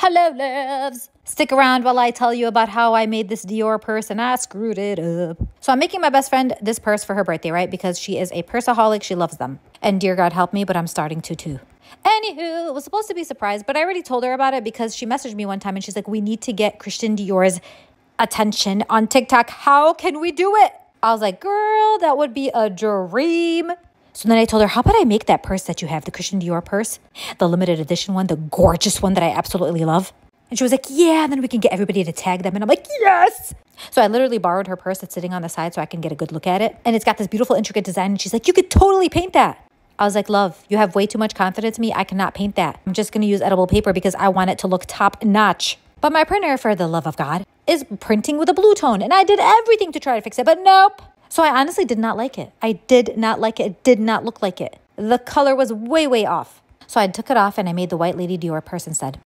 Hello, loves. Stick around while I tell you about how I made this Dior purse and I screwed it up. So I'm making my best friend this purse for her birthday, right? Because she is a purseaholic. She loves them. And dear God help me, but I'm starting to too. Anywho, it was supposed to be a surprise, but I already told her about it because she messaged me one time and she's like, we need to get Christian Dior's attention on TikTok. How can we do it? I was like, girl, that would be a dream. So then I told her, how about I make that purse that you have, the Christian Dior purse, the limited edition one, the gorgeous one that I absolutely love. And she was like, yeah, then we can get everybody to tag them. And I'm like, yes. So I literally borrowed her purse that's sitting on the side so I can get a good look at it. And it's got this beautiful, intricate design. And she's like, you could totally paint that. I was like, love, you have way too much confidence in me. I cannot paint that. I'm just going to use edible paper because I want it to look top notch. But my printer, for the love of God, is printing with a blue tone. And I did everything to try to fix it, but nope. So I honestly did not like it. I did not like it. It did not look like it. The color was way, way off. So I took it off and I made the White Lady Dior purse instead.